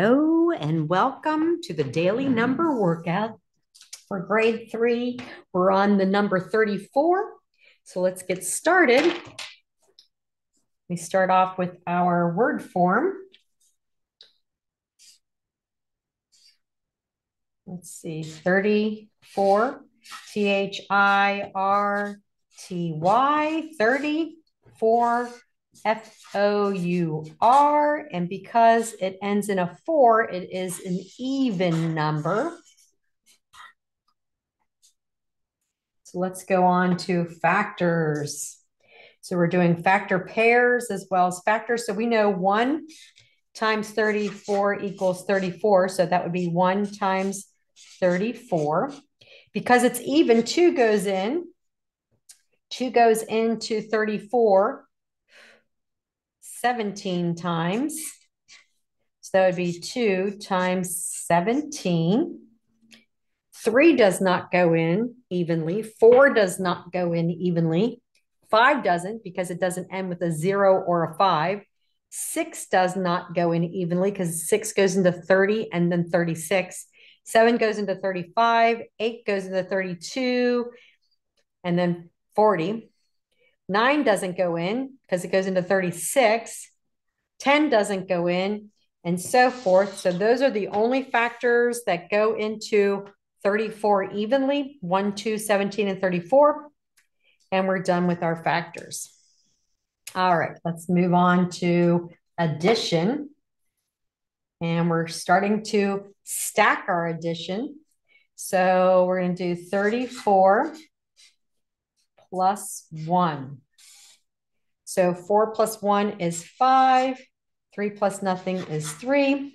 Hello and welcome to the daily number workout for grade three. We're on the number 34. So let's get started. We start off with our word form. Let's see, 34, T-H-I-R-T-Y, 34 F O U R. And because it ends in a four, it is an even number. So let's go on to factors. So we're doing factor pairs as well as factors. So we know one times 34 equals 34. So that would be one times 34. Because it's even, two goes in. Two goes into 34 17 times. So that would be 2 times 17. 3 does not go in evenly. 4 does not go in evenly. 5 doesn't because it doesn't end with a 0 or a 5. 6 does not go in evenly because 6 goes into 30 and then 36. 7 goes into 35. 8 goes into 32 and then 40. Nine doesn't go in because it goes into 36. 10 doesn't go in and so forth. So those are the only factors that go into 34 evenly, 1, 2, 17, and 34. And we're done with our factors. All right, let's move on to addition. And we're starting to stack our addition. So we're going to do 34 plus 1. So 4 plus 1 is 5. 3 plus nothing is 3.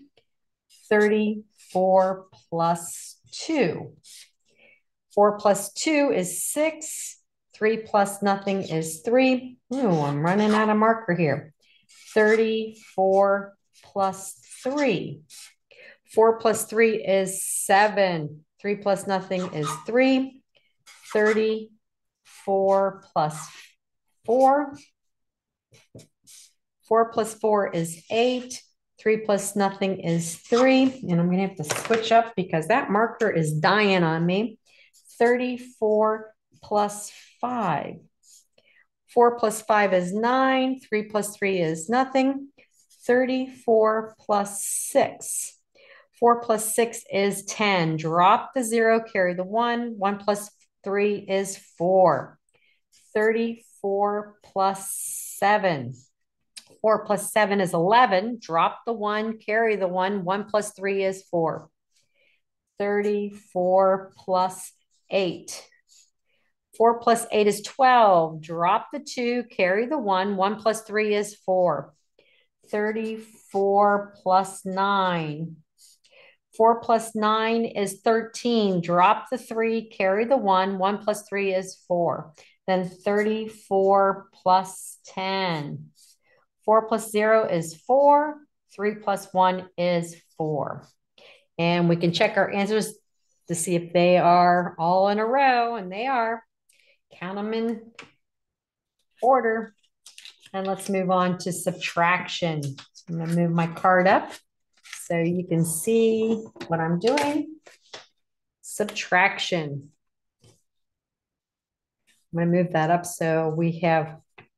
34 plus 2. 4 plus 2 is 6. 3 plus nothing is 3. Ooh, I'm running out of marker here. 34 plus 3. 4 plus 3 is 7. 3 plus nothing is 3. 30 4 plus 4. 4 plus 4 is 8. 3 plus nothing is 3. And I'm going to have to switch up because that marker is dying on me. 34 plus 5. 4 plus 5 is 9. 3 plus 3 is nothing. 34 plus 6. 4 plus 6 is 10. Drop the 0, carry the 1. 1 plus 3 is 4. 34 plus 7. 4 plus 7 is 11. Drop the 1, carry the 1. 1 plus 3 is 4. 34 plus 8. 4 plus 8 is 12. Drop the 2, carry the 1. 1 plus 3 is 4. 34 plus 9. 4 plus 9 is 13. Drop the 3, carry the 1. 1 plus 3 is 4. Then 34 plus 10. 4 plus 0 is 4. 3 plus 1 is 4. And we can check our answers to see if they are all in a row, and they are. Count them in order. And let's move on to subtraction. I'm going to move my card up so you can see what I'm doing. Subtraction. I'm going to move that up so we have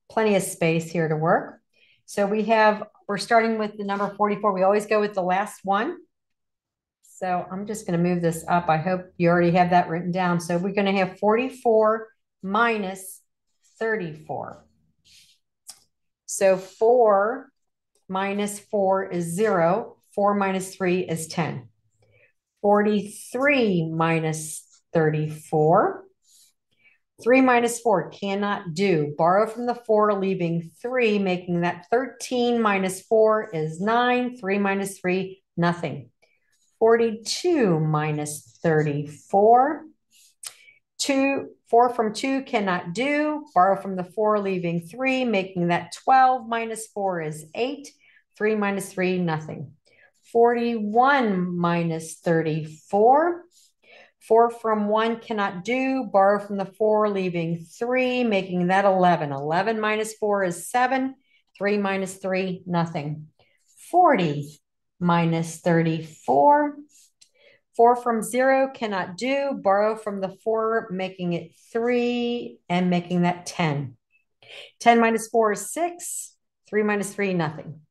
plenty of space here to work. So we have, we're starting with the number 44. We always go with the last one. So I'm just going to move this up. I hope you already have that written down. So we're going to have 44 minus 34. So 4 minus 4 is 0. 4 minus 3 is 10. 43 minus 34. 3 minus 4 cannot do. Borrow from the 4, leaving 3, making that 13 minus 4 is 9. 3 minus 3, nothing. 42 minus 34. 2, 4 from 2 cannot do. Borrow from the 4, leaving 3, making that 12 minus 4 is 8. 3 minus 3, nothing. 41 minus 34. 4 from 1 cannot do. Borrow from the 4, leaving 3, making that 11. 11 minus 4 is 7. 3 minus 3, nothing. 40 minus 34. 4 from 0 cannot do. Borrow from the 4, making it 3 and making that 10. 10 minus 4 is 6. 3 minus 3, nothing.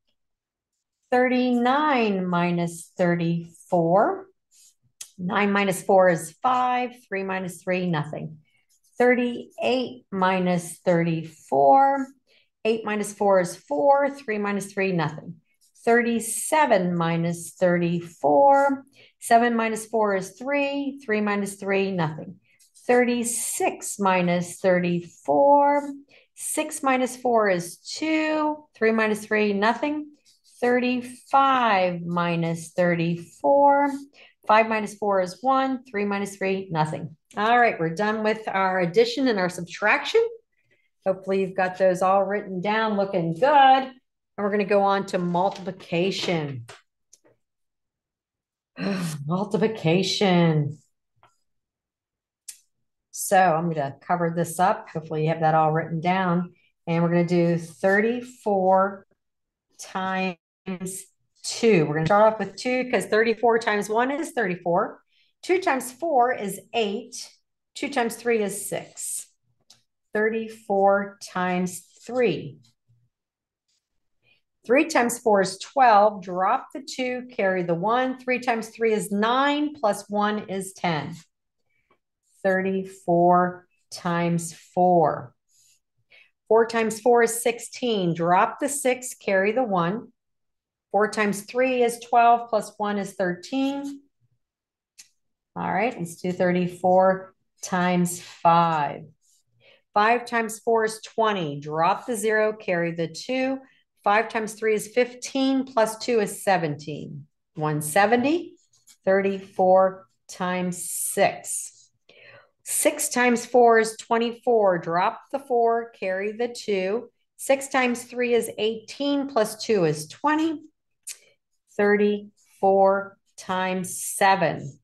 39 minus 34. 9 minus 4 is 5. 3 minus 3, nothing. 38 minus 34. 8 minus 4 is 4. 3 minus 3, nothing. 37 minus 34. 7 minus 4 is 3. 3 minus 3, nothing. 36 minus 34. 6 minus 4 is 2. 3 minus 3, nothing. 35 minus 34. 5 minus 4 is 1. 3 minus 3, nothing. All right, we're done with our addition and our subtraction. Hopefully you've got those all written down looking good. And we're going to go on to multiplication. multiplication. So I'm going to cover this up. Hopefully you have that all written down. And we're going to do 34 times 2. We're going to start off with 2 because 34 times 1 is 34. 2 times 4 is 8. 2 times 3 is 6. 34 times 3. 3 times 4 is 12. Drop the 2, carry the 1. 3 times 3 is 9, plus 1 is 10. 34 times 4. 4 times 4 is 16. Drop the 6, carry the 1. 4 times 3 is 12, plus 1 is 13. All right, let's do 34 times 5. 5 times 4 is 20. Drop the 0, carry the 2. 5 times 3 is 15, plus 2 is 17. 170. 34 times 6. 6 times 4 is 24. Drop the 4, carry the 2. 6 times 3 is 18, plus 2 is 20. 34 times 7.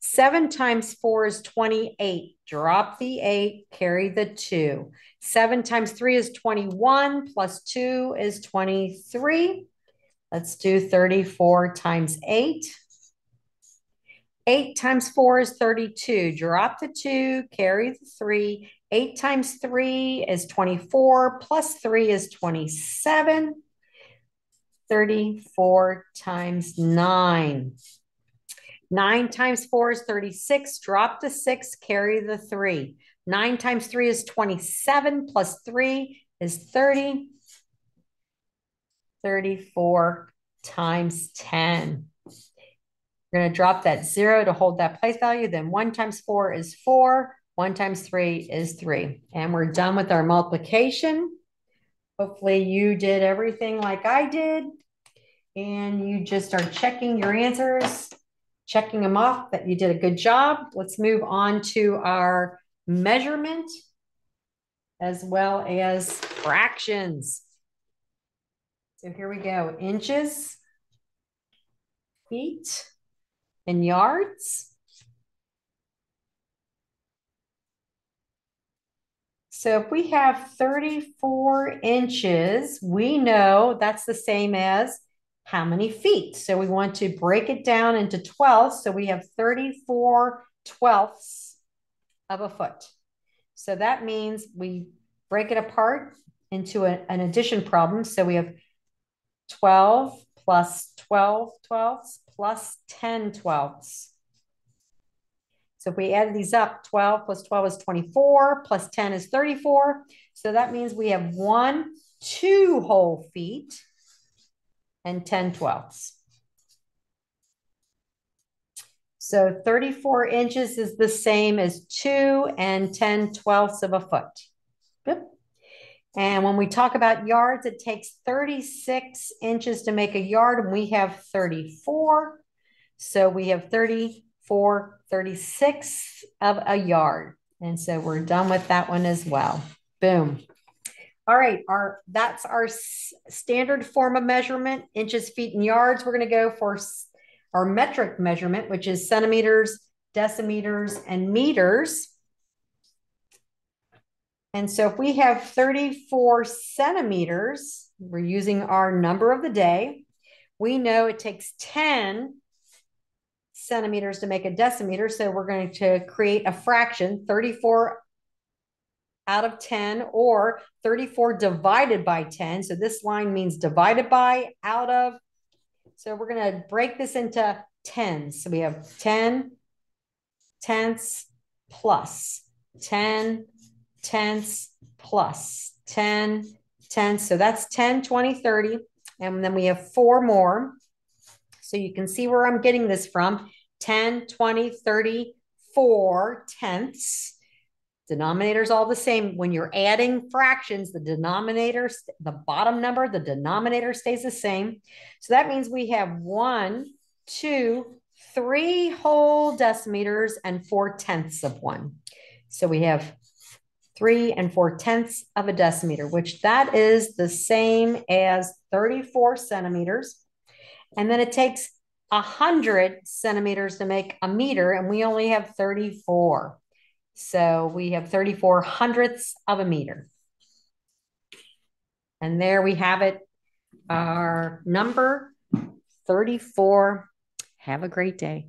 7 times 4 is 28. Drop the 8, carry the 2. 7 times 3 is 21, plus 2 is 23. Let's do 34 times 8. 8 times 4 is 32. Drop the 2, carry the 3. 8 times 3 is 24, plus 3 is 27. 34 times 9. 9 times 4 is 36. Drop the 6, carry the 3. 9 times 3 is 27, plus 3 is 30. 34 times 10. We're going to drop that 0 to hold that place value. Then 1 times 4 is 4. 1 times 3 is 3. And we're done with our multiplication. Hopefully you did everything like I did. And you just are checking your answers checking them off that you did a good job. Let's move on to our measurement as well as fractions. So here we go, inches, feet, and yards. So if we have 34 inches, we know that's the same as how many feet. So we want to break it down into twelfths. So we have 34 twelfths of a foot. So that means we break it apart into a, an addition problem. So we have 12 plus 12 twelfths plus 10 twelfths. So if we add these up, 12 plus 12 is 24, plus 10 is 34. So that means we have one, two whole feet and 10 twelfths. So 34 inches is the same as 2 and 10 twelfths of a foot. Yep. And when we talk about yards, it takes 36 inches to make a yard, and we have 34. So we have 34 36 of a yard. And so we're done with that one as well. Boom. All right, our that's our standard form of measurement, inches, feet, and yards. We're going to go for our metric measurement, which is centimeters, decimeters, and meters. And so if we have 34 centimeters, we're using our number of the day. we know it takes 10 centimeters to make a decimeter. So we're going to create a fraction, 34 out of 10 or 34 divided by 10. So this line means divided by, out of. So we're going to break this into tens. So we have 10 tenths plus 10 tenths plus 10 tenths. So that's 10, 20, 30. And then we have four more. So you can see where I'm getting this from. 10, 20, 30, 4 tenths. Denominator's all the same. When you're adding fractions, the denominator, the bottom number, the denominator stays the same. So that means we have one, two, three whole decimeters and four tenths of one. So we have three and four tenths of a decimeter, which that is the same as 34 centimeters. And then it takes 100 centimeters to make a meter, and we only have 34. So we have 34 hundredths of a meter. And there we have it, our number 34. Have a great day.